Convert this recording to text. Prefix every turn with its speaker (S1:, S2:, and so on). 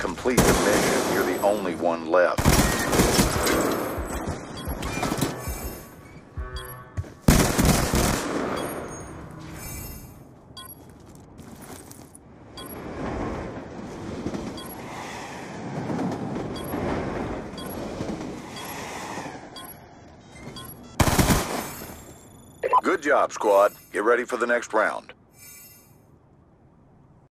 S1: Complete the mission. You're the only one left. Good job, squad. Get ready for the next round.